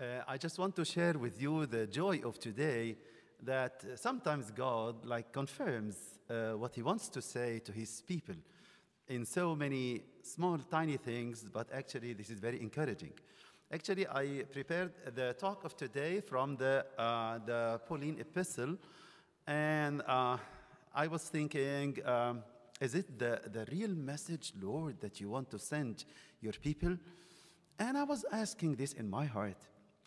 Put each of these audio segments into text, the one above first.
Uh, I just want to share with you the joy of today that uh, sometimes God like confirms uh, what he wants to say to his people in so many small tiny things but actually this is very encouraging. Actually i prepared the talk of today from the, uh, the pauline epistle and uh, i was thinking um, is it the, the real message lord that you want to send your people? And i was asking this in my heart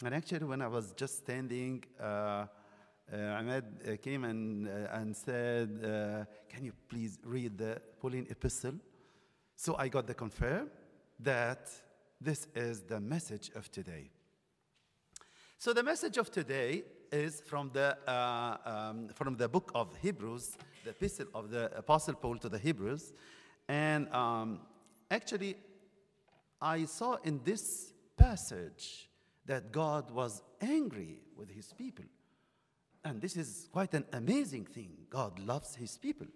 and actually, when I was just standing, uh, uh, Ahmed uh, came and, uh, and said, uh, Can you please read the Pauline epistle? So I got the confirm that this is the message of today. So the message of today is from the, uh, um, from the book of Hebrews, the epistle of the Apostle Paul to the Hebrews. And um, actually, I saw in this passage that God was angry with his people. And this is quite an amazing thing. God loves his people,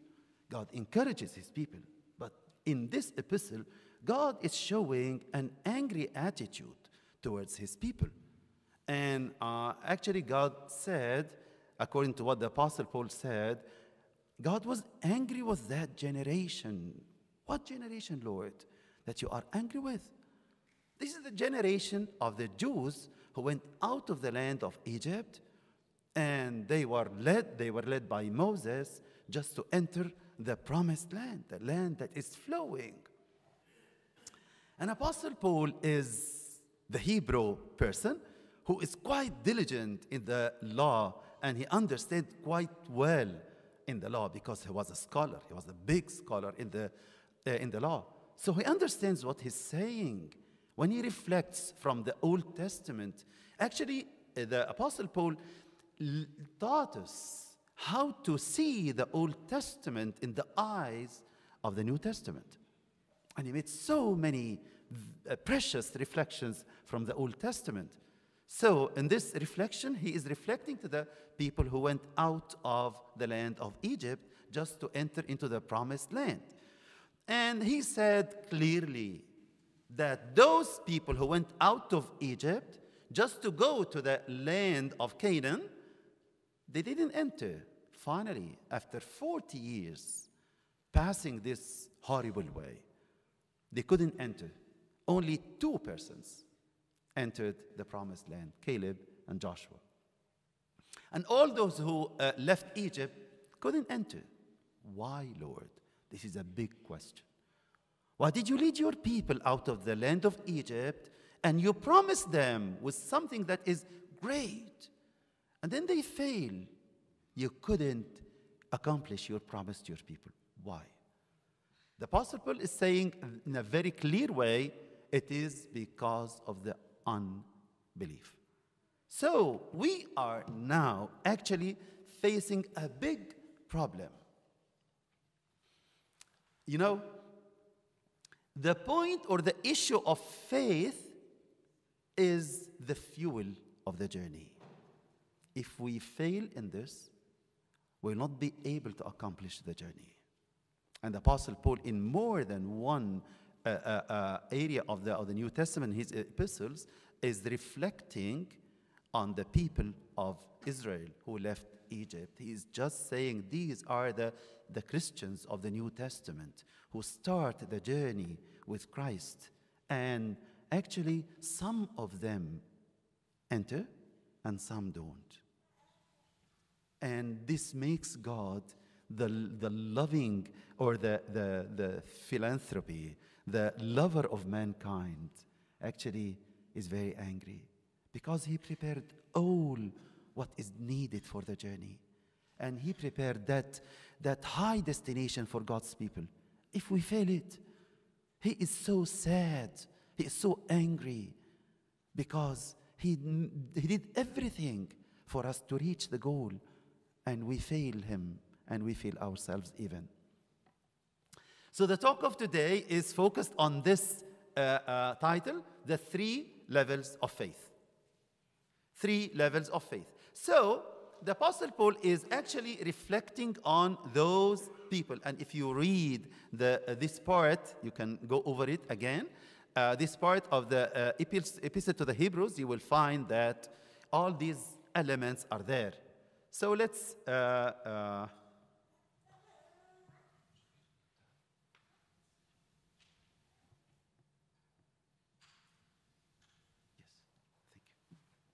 God encourages his people. But in this epistle, God is showing an angry attitude towards his people. And uh, actually, God said, according to what the Apostle Paul said, God was angry with that generation. What generation, Lord, that you are angry with? This is the generation of the Jews who went out of the land of Egypt and they were led, they were led by Moses just to enter the promised land, the land that is flowing. And Apostle Paul is the Hebrew person who is quite diligent in the law and he understood quite well in the law because he was a scholar. He was a big scholar in the, uh, in the law. So he understands what he's saying when he reflects from the Old Testament, actually, uh, the Apostle Paul taught us how to see the Old Testament in the eyes of the New Testament. And he made so many uh, precious reflections from the Old Testament. So, in this reflection, he is reflecting to the people who went out of the land of Egypt just to enter into the promised land. And he said clearly that those people who went out of Egypt just to go to the land of Canaan, they didn't enter. Finally, after 40 years passing this horrible way, they couldn't enter. Only two persons entered the promised land Caleb and Joshua. And all those who uh, left Egypt couldn't enter. Why, Lord? This is a big question. Why did you lead your people out of the land of Egypt and you promised them with something that is great? And then they fail. You couldn't accomplish your promise to your people. Why? The Apostle Paul is saying in a very clear way it is because of the unbelief. So we are now actually facing a big problem. You know, the point or the issue of faith is the fuel of the journey. If we fail in this, we'll not be able to accomplish the journey. And the Apostle Paul, in more than one uh, uh, uh, area of the, of the New Testament, his epistles, is reflecting on the people of Israel who left Egypt. He is just saying these are the, the Christians of the New Testament who start the journey with Christ. And actually, some of them enter and some don't. And this makes God the, the loving or the, the, the philanthropy, the lover of mankind, actually is very angry because he prepared all what is needed for the journey. And he prepared that, that high destination for God's people. If we fail it, he is so sad. He is so angry because he, he did everything for us to reach the goal, and we fail him and we fail ourselves even. So, the talk of today is focused on this uh, uh, title the three levels of faith. Three levels of faith. So, the Apostle Paul is actually reflecting on those people. And if you read the, uh, this part, you can go over it again. uh, this part of the uh, epis- epistle to the Hebrews, you will find that all these elements are there. So let's. Uh, uh,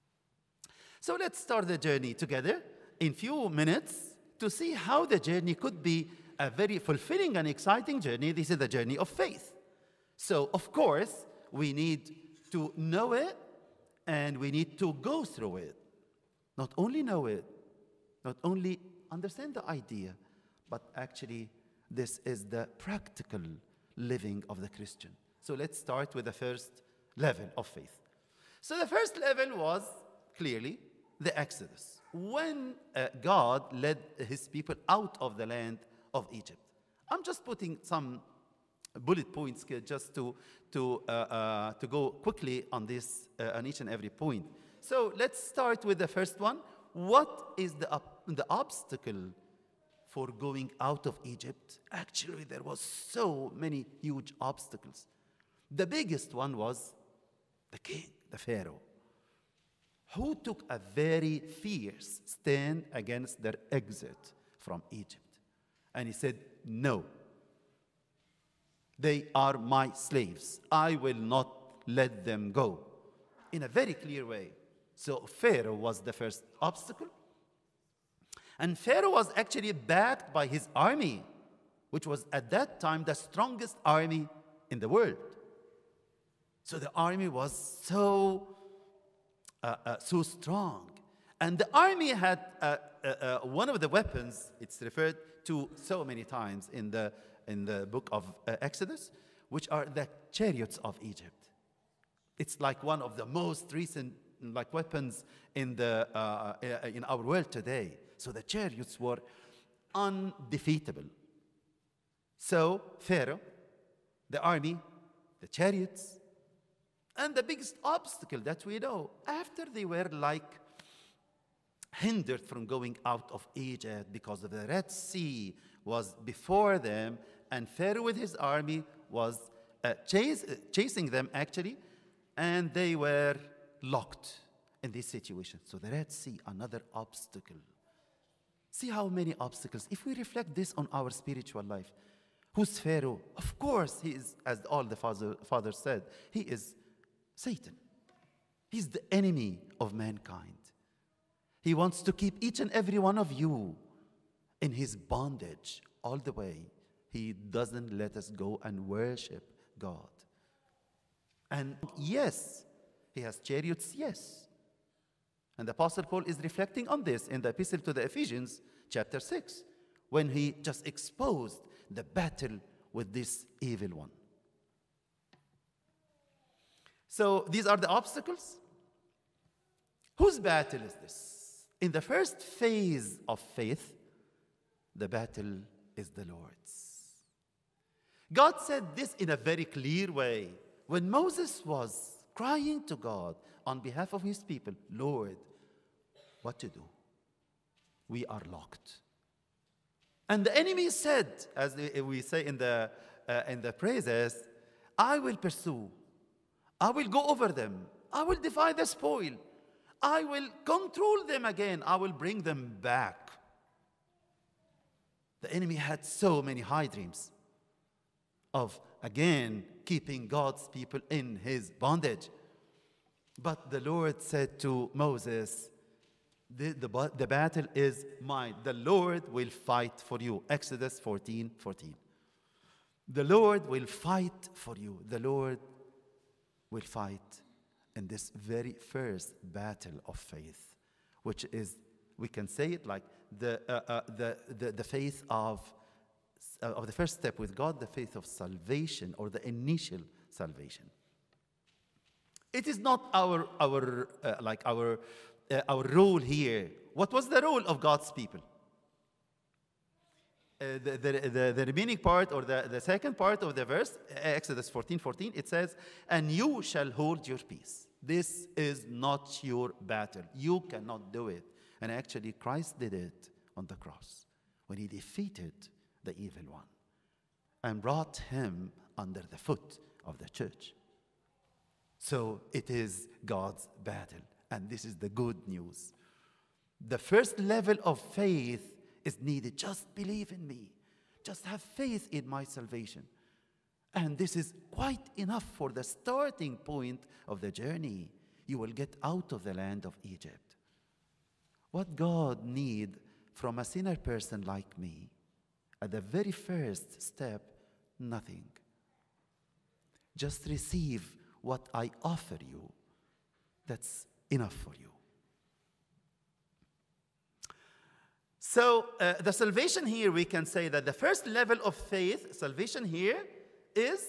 Yes, thank you. So let's start the journey together in few minutes to see how the journey could be a very fulfilling and exciting journey. This is the journey of faith. So, of course, we need to know it and we need to go through it. Not only know it, not only understand the idea, but actually, this is the practical living of the Christian. So, let's start with the first level of faith. So, the first level was clearly the Exodus. When uh, God led his people out of the land of Egypt. I'm just putting some bullet points here just to, to, uh, uh, to go quickly on this, uh, on each and every point. So let's start with the first one. What is the, the obstacle for going out of Egypt? Actually, there was so many huge obstacles. The biggest one was the king, the Pharaoh, who took a very fierce stand against their exit from Egypt. And he said, No, they are my slaves. I will not let them go. In a very clear way. So Pharaoh was the first obstacle. And Pharaoh was actually backed by his army, which was at that time the strongest army in the world. So the army was so, so strong. And the army had uh, uh, uh, one of the weapons, it's referred to so many times in the, in the book of uh, Exodus, which are the chariots of Egypt. It's like one of the most recent like weapons in, the, uh, uh, in our world today. So the chariots were undefeatable. So Pharaoh, the army, the chariots, and the biggest obstacle that we know, after they were like hindered from going out of Egypt because of the Red Sea was before them, and Pharaoh with his army was uh, chase, uh, chasing them actually, and they were locked in this situation. So the Red Sea, another obstacle. See how many obstacles. If we reflect this on our spiritual life, who's Pharaoh? Of course, he is, as all the father, father said, he is Satan. He's the enemy of mankind. He wants to keep each and every one of you in his bondage all the way. He doesn't let us go and worship God. And yes, he has chariots, yes. And the Apostle Paul is reflecting on this in the Epistle to the Ephesians, chapter 6, when he just exposed the battle with this evil one. So these are the obstacles. Whose battle is this? In the first phase of faith, the battle is the Lord's. God said this in a very clear way. When Moses was crying to God on behalf of his people, Lord, what to do? We are locked. And the enemy said, as we say in the, uh, in the praises, I will pursue, I will go over them, I will divide the spoil, I will control them again, I will bring them back. The enemy had so many high dreams of again keeping God's people in his bondage. But the Lord said to Moses, the, the, the, battle is mine. The Lord will fight for you. Exodus 14 14. The Lord will fight for you. The Lord will fight in this very first battle of faith, which is, we can say it like the, uh, uh, the, the, the faith of, uh, of the first step with God, the faith of salvation or the initial salvation. It is not our, our uh, like our, uh, our role here. What was the role of God's people? Uh, the, the, the, remaining part or the, the second part of the verse, Exodus 14 14, it says, And you shall hold your peace. This is not your battle. You cannot do it. And actually, Christ did it on the cross when he defeated the evil one and brought him under the foot of the church. So it is God's battle. And this is the good news. The first level of faith is needed. Just believe in me. Just have faith in my salvation. And this is quite enough for the starting point of the journey. You will get out of the land of Egypt. What God need from a sinner person like me, at the very first step, nothing. Just receive what I offer you. That's enough for you. So, uh, the salvation here, we can say that the first level of faith, salvation here, is,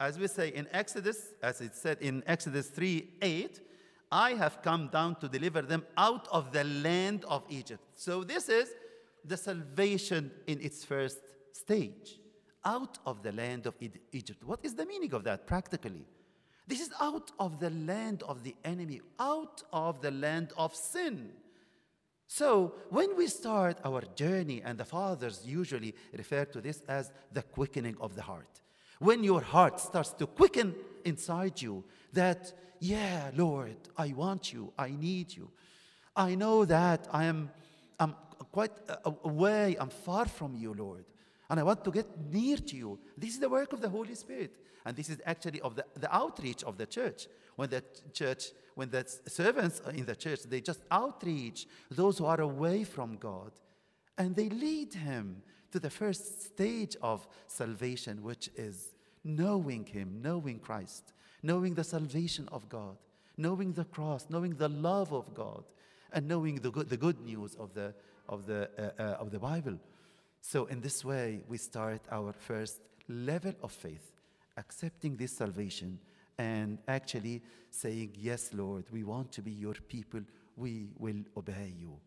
as we say in Exodus, as it said in Exodus 3 8, I have come down to deliver them out of the land of Egypt. So, this is the salvation in its first stage out of the land of Egypt. What is the meaning of that practically? This is out of the land of the enemy, out of the land of sin. So, when we start our journey, and the fathers usually refer to this as the quickening of the heart. When your heart starts to quicken inside you, that, yeah, Lord, I want you, I need you. I know that I am I'm quite away, I'm far from you, Lord. And I want to get near to you. This is the work of the Holy Spirit. And this is actually of the, the outreach of the church. When the church, when the servants in the church, they just outreach those who are away from God. And they lead him to the first stage of salvation, which is knowing him, knowing Christ, knowing the salvation of God, knowing the cross, knowing the love of God, and knowing the good, the good news of the, of, the, uh, uh, of the Bible. So, in this way, we start our first level of faith, accepting this salvation and actually saying, Yes, Lord, we want to be your people, we will obey you.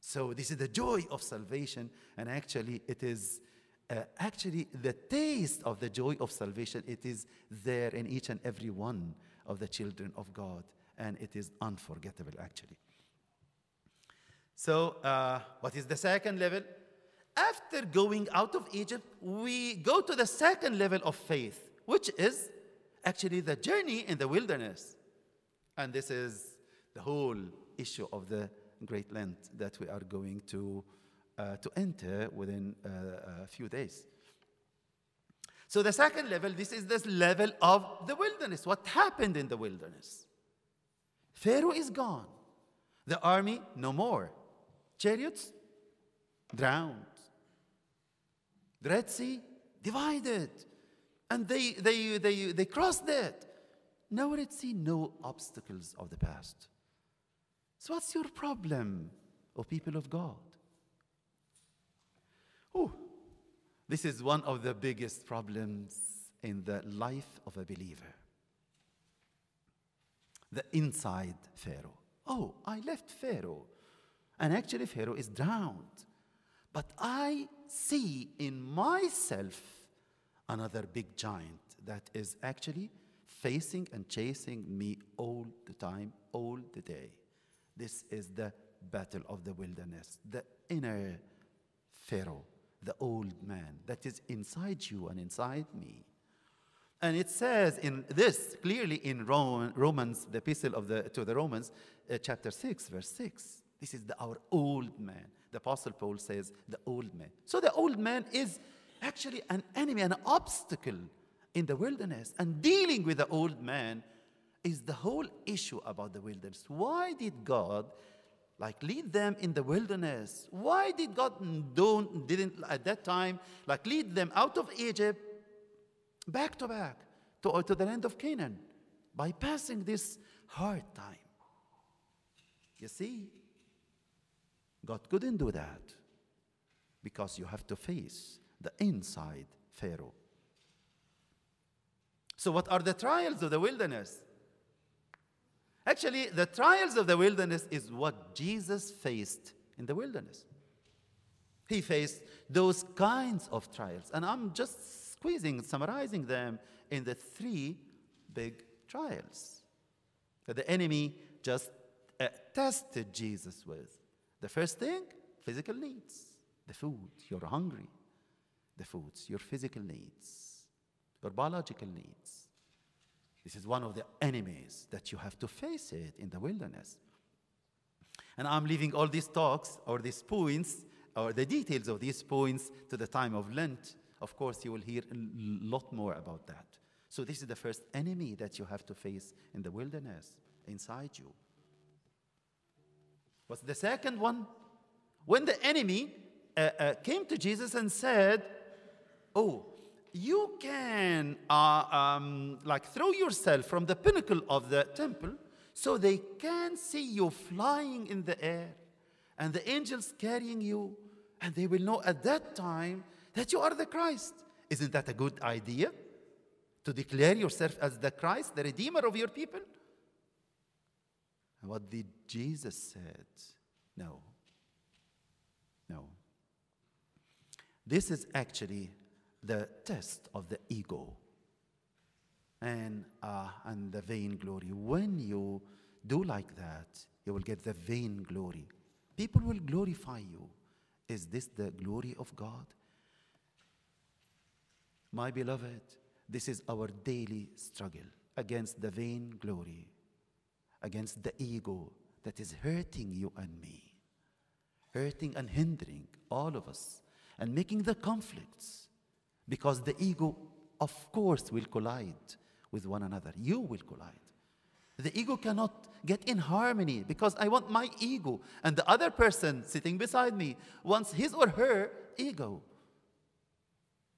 So, this is the joy of salvation, and actually, it is. Uh, actually, the taste of the joy of salvation, it is there in each and every one of the children of God, and it is unforgettable, actually. So, uh, what is the second level? after going out of Egypt, we go to the second level of faith, which is actually the journey in the wilderness. And this is the whole issue of the Great Lent that we are going to, uh, to enter within uh, a few days. So, the second level, this is this level of the wilderness. What happened in the wilderness? Pharaoh is gone. The army, no more. Chariots, drowned. The Red Sea divided. And they, they, they, they crossed it. No Red Sea, no obstacles of the past. So, what's your problem, O people of God? Oh, this is one of the biggest problems in the life of a believer. The inside Pharaoh. Oh, I left Pharaoh. And actually, Pharaoh is drowned. But I see in myself another big giant that is actually facing and chasing me all the time, all the day. This is the battle of the wilderness, the inner Pharaoh, the old man that is inside you and inside me. And it says in this clearly in Romans, the epistle of the, to the Romans, uh, chapter 6, verse 6. This is the, our old man. The Apostle Paul says, the old man. So the old man is actually an enemy, an obstacle in the wilderness. And dealing with the old man is the whole issue about the wilderness. Why did God like lead them in the wilderness? Why did God don't didn't at that time like lead them out of Egypt back to back to, to the land of Canaan by passing this hard time? You see, God couldn't do that because you have to face the inside Pharaoh. So, what are the trials of the wilderness? Actually, the trials of the wilderness is what Jesus faced in the wilderness. He faced those kinds of trials. And I'm just squeezing, summarizing them in the three big trials that the enemy just uh, tested Jesus with. The first thing, physical needs. The food, you're hungry. The foods, your physical needs, your biological needs. This is one of the enemies that you have to face it in the wilderness. And I'm leaving all these talks or these points or the details of these points to the time of Lent. Of course, you will hear a lot more about that. So, this is the first enemy that you have to face in the wilderness inside you. What's the second one? When the enemy uh, uh, came to Jesus and said, Oh, you can uh, um, like throw yourself from the pinnacle of the temple so they can see you flying in the air and the angels carrying you and they will know at that time that you are the Christ. Isn't that a good idea? To declare yourself as the Christ, the Redeemer of your people? And what did Jesus said? No. No. This is actually the test of the ego and, uh, and the vainglory. When you do like that, you will get the vainglory. People will glorify you. Is this the glory of God? My beloved, this is our daily struggle against the vainglory, against the ego that is hurting you and me, hurting and hindering all of us, and making the conflicts because the ego, of course, will collide with one another. You will collide. The ego cannot get in harmony because I want my ego, and the other person sitting beside me wants his or her ego.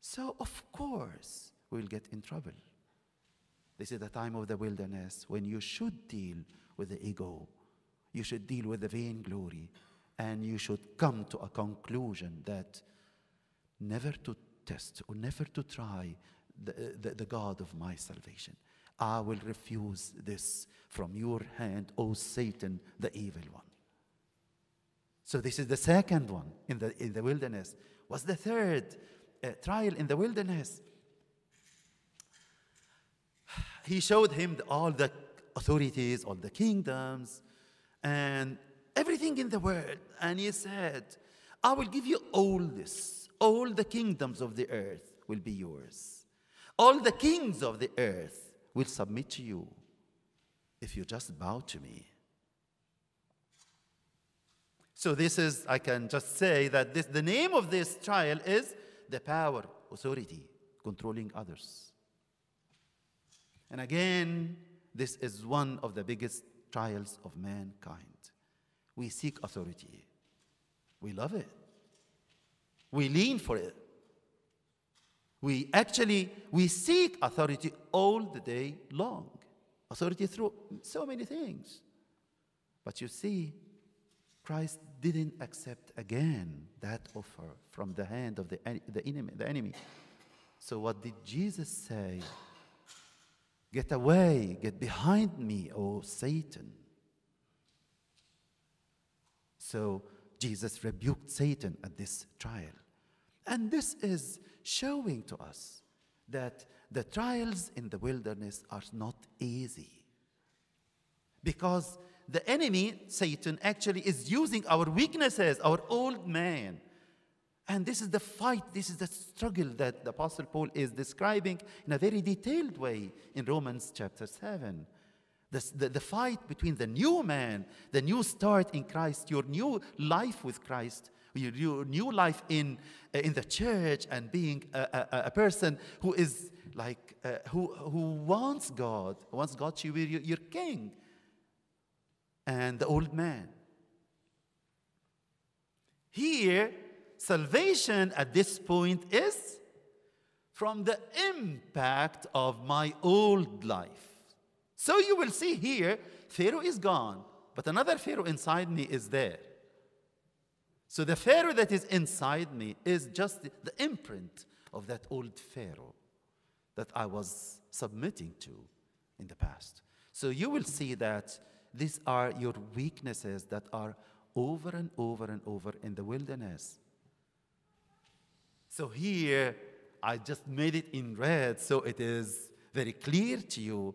So, of course, we'll get in trouble. This is the time of the wilderness when you should deal with the ego, you should deal with the vainglory, and you should come to a conclusion that never to test or never to try the, the, the God of my salvation. I will refuse this from your hand, O Satan, the evil one. So, this is the second one in the, in the wilderness. What's the third uh, trial in the wilderness? He showed him all the authorities, all the kingdoms, and everything in the world. And he said, I will give you all this, all the kingdoms of the earth will be yours. All the kings of the earth will submit to you if you just bow to me. So, this is, I can just say that this, the name of this trial is the power, authority, controlling others. And again, this is one of the biggest trials of mankind. We seek authority, we love it, we lean for it. We actually we seek authority all the day long. Authority through so many things. But you see, Christ didn't accept again that offer from the hand of the, the, enemy, the enemy. So what did Jesus say? Get away, get behind me, O Satan. So Jesus rebuked Satan at this trial. And this is showing to us that the trials in the wilderness are not easy. Because the enemy, Satan, actually is using our weaknesses, our old man. And this is the fight, this is the struggle that the Apostle Paul is describing in a very detailed way in Romans chapter 7. The, the, the, fight between the new man, the new start in Christ, your new life with Christ, your, new life in, uh, in the church, and being a, a, a person who is like, uh, who, who wants God, wants God to be your, your king, and the old man. Here, salvation at this point is from the impact of my old life. So you will see here, Pharaoh is gone, but another Pharaoh inside me is there. So the Pharaoh that is inside me is just the, imprint of that old Pharaoh that I was submitting to in the past. So you will see that these are your weaknesses that are over and over and over in the wilderness. So here, I just made it in red so it is very clear to you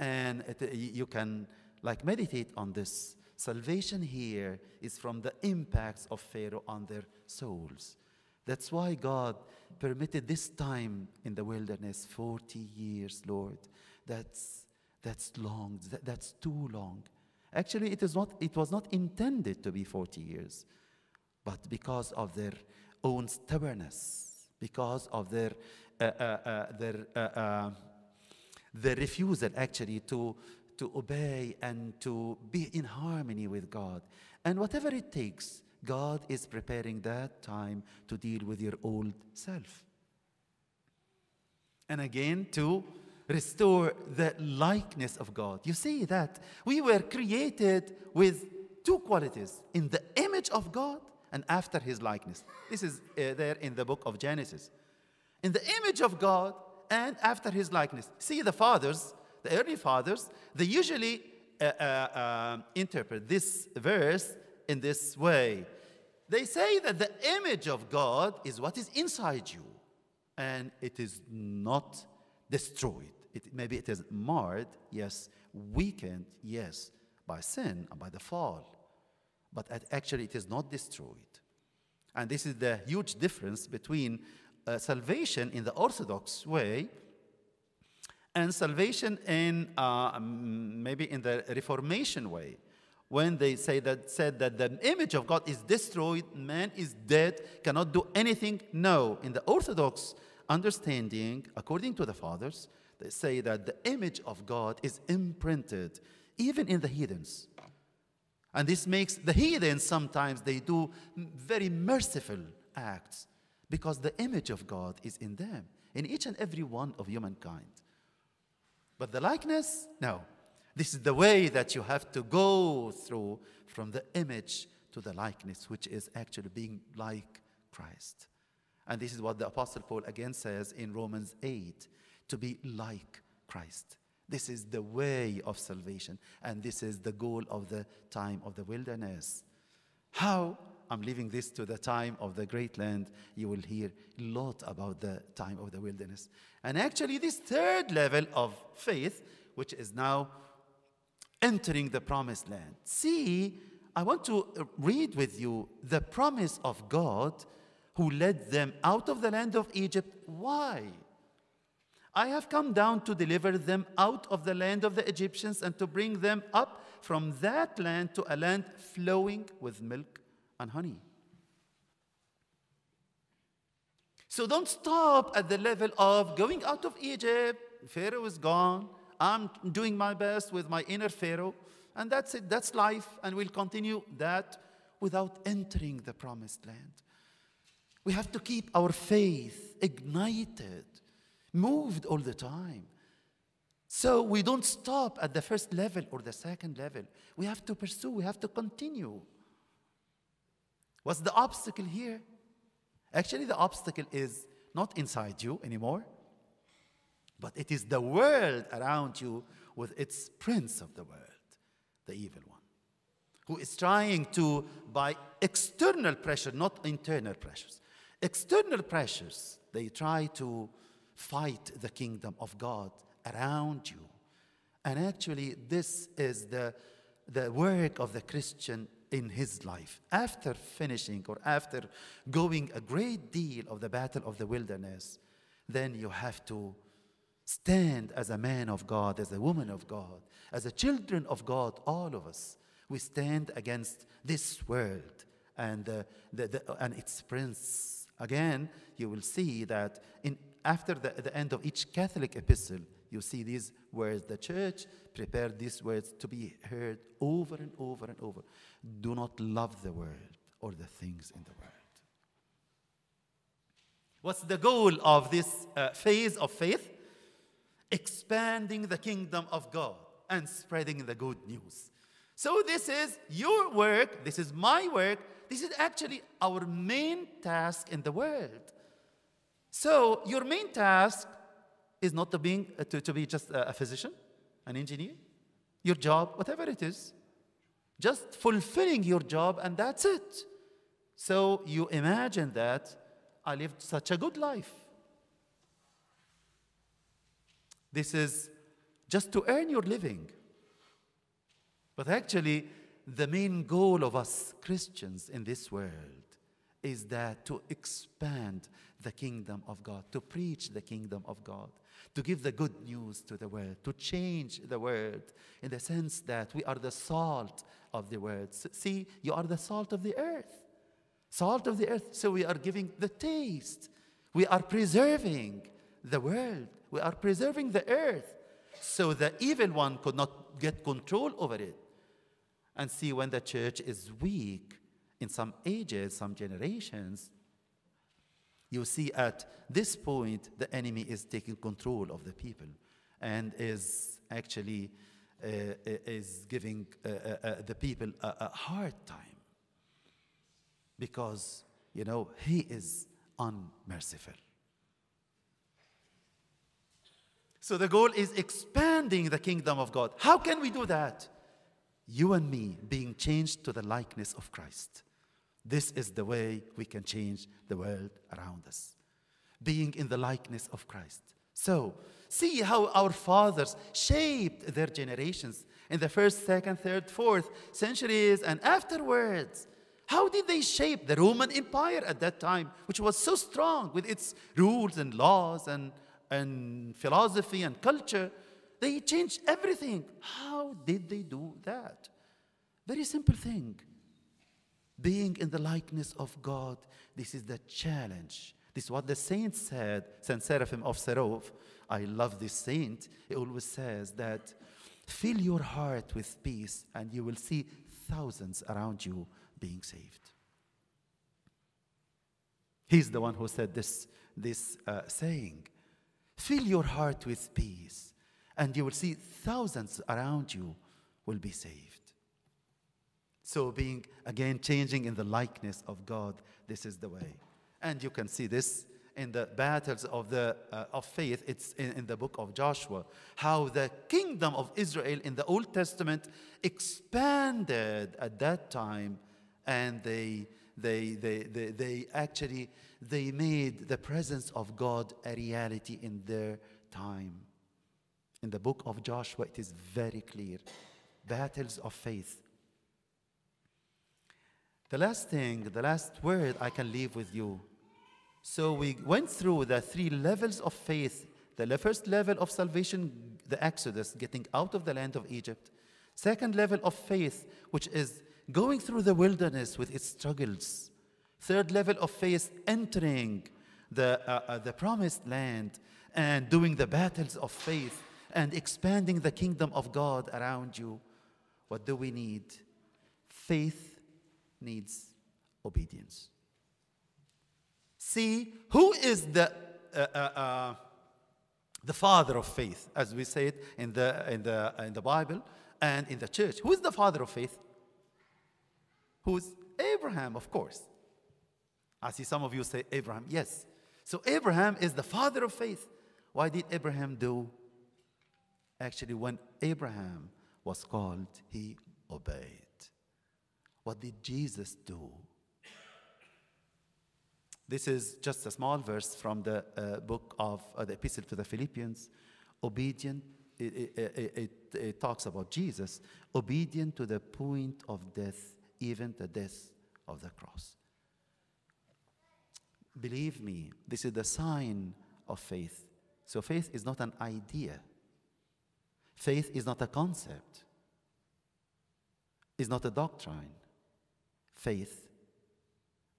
and it, you can like meditate on this. Salvation here is from the impacts of Pharaoh on their souls. That's why God permitted this time in the wilderness 40 years, Lord, that's, that's long, that, that's too long. Actually, it, is not, it was not intended to be 40 years, but because of their own stubbornness, because of their, uh, uh, uh, their, uh, refusal actually to, to obey and to be in harmony with God. And whatever it takes, God is preparing that time to deal with your old self. And again, to restore the likeness of God. You see that we were created with two qualities in the image of God and after his likeness. This is uh, there in the book of Genesis. In the image of God and after his likeness. See, the fathers, the early fathers, they usually uh, uh, uh interpret this verse in this way. They say that the image of God is what is inside you, and it is not destroyed. It, maybe it is marred, yes, weakened, yes, by sin and by the fall. But actually, it is not destroyed. And this is the huge difference between uh, salvation in the Orthodox way and salvation in uh, maybe in the Reformation way when they say that said that the image of God is destroyed, man is dead, cannot do anything. No, in the Orthodox understanding, according to the fathers, they say that the image of God is imprinted even in the heathens. And this makes the heathens sometimes they do very merciful acts because the image of God is in them, in each and every one of humankind. But the likeness, no. This is the way that you have to go through from the image to the likeness, which is actually being like Christ. And this is what the Apostle Paul again says in Romans 8 to be like Christ. This is the way of salvation, and this is the goal of the time of the wilderness. How? I'm leaving this to the time of the great Lent. You will hear a lot about the time of the wilderness. And actually, this third level of faith, which is now entering the promised land. See, I want to read with you the promise of God who led them out of the land of Egypt. Why? I have come down to deliver them out of the land of the Egyptians and to bring them up from that land to a land flowing with milk and honey. So don't stop at the level of going out of Egypt. Pharaoh is gone. I'm doing my best with my inner Pharaoh, and that's it. That's life, and we'll continue that without entering the promised land. We have to keep our faith ignited, moved all the time. So we don't stop at the first level or the second level. We have to pursue, we have to continue. What's the obstacle here? Actually, the obstacle is not inside you anymore but it is the world around you with its prince of the world, the evil one, who is trying to, by external pressure, not internal pressures, external pressures, they try to fight the kingdom of God around you. And actually, this is the, the work of the Christian in his life. After finishing or after going a great deal of the battle of the wilderness, then you have to stand as a man of God, as a woman of God, as a children of God, all of us. We stand against this world and, uh, the, the, and its prince. Again, you will see that in, after the, the end of each Catholic epistle, you see these words. The church prepared these words to be heard over and over and over. Do not love the world or the things in the world. What's the goal of this uh, phase of faith? expanding the kingdom of God and spreading the good news. So, this is your work, this is my work, this is actually our main task in the world. So, your main task is not to, being, uh, to, to be just a, a physician, an engineer, your job, whatever it is, just fulfilling your job, and that's it. So, you imagine that I lived such a good life. This is just to earn your living. But actually, the main goal of us Christians in this world is that to expand the kingdom of God, to preach the kingdom of God, to give the good news to the world, to change the world in the sense that we are the salt of the world. See, you are the salt of the earth. Salt of the earth. So we are giving the taste. We are preserving the world. We are preserving the earth. So the evil one could not get control over it. And see, when the church is weak in some ages, some generations, you see at this point the enemy is taking control of the people and is actually uh, is giving uh, uh, uh, the people a, a hard time because you know he is unmerciful. So the goal is expanding the kingdom of god. How can we do that? You and me being changed to the likeness of christ this is the way we can change the world around us, being in the likeness of Christ. So, see how our fathers shaped their generations in the first, second, third, fourth centuries and afterwards. How did they shape the Roman Empire at that time, which was so strong with its rules and laws and, and philosophy and culture? They changed everything. How did they do that? Very simple thing being in the likeness of God, this is the challenge. This is what the saint said, Saint Seraphim of Sarov. I love this saint. He always says that fill your heart with peace and you will see thousands around you being saved. He's the one who said this, this uh, saying. Fill your heart with peace and you will see thousands around you will be saved. So, being again changing in the likeness of God, this is the way. And you can see this in the battles of, the, uh, of faith. It's in, in the book of Joshua. How the kingdom of Israel in the Old Testament expanded at that time and they, they, they, they, they actually they made the presence of God a reality in their time. In the book of Joshua, it is very clear. Battles of faith the last thing, the last word I can leave with you. So we went through the three levels of faith. The first level of salvation, the Exodus, getting out of the land of Egypt. Second level of faith, which is going through the wilderness with its struggles. Third level of faith, entering the, uh, uh, the promised land and doing the battles of faith and expanding the kingdom of God around you. What do we need? Faith needs obedience. See, who is the, uh, uh, uh, the father of faith, as we say it in the, in, the, in the Bible and in the church? Who is the father of faith? Who's Abraham, of course. I see some of you say Abraham. Yes. So Abraham is the father of faith. Why did Abraham do? Actually, when Abraham was called, he obeyed. What did Jesus do? This is just a small verse from the uh, book of uh, the Epistle to the Philippians. Obedient, it, it, it, it, talks about Jesus, obedient to the point of death, even the death of the cross. Believe me, this is the sign of faith. So, faith is not an idea, faith is not a concept, is not a doctrine faith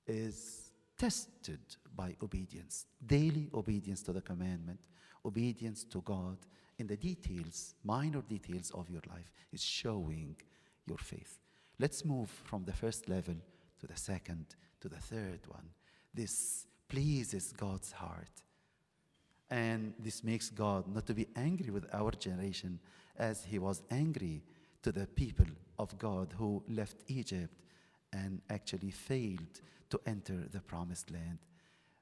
is tested by obedience, daily obedience to the commandment, obedience to God in the details, minor details of your life is showing your faith. Let's move from the first level to the second to the third one. This pleases God's heart. And this makes God not to be angry with our generation as he was angry to the people of God who left Egypt and actually failed to enter the promised land.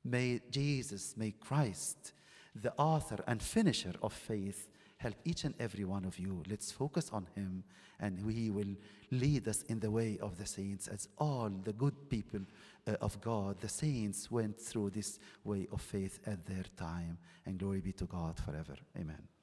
May Jesus, may Christ, the author and finisher of faith, help each and every one of you. Let's focus on him, and he will lead us in the way of the saints, as all the good people uh, of God, the saints, went through this way of faith at their time. And glory be to God forever. Amen.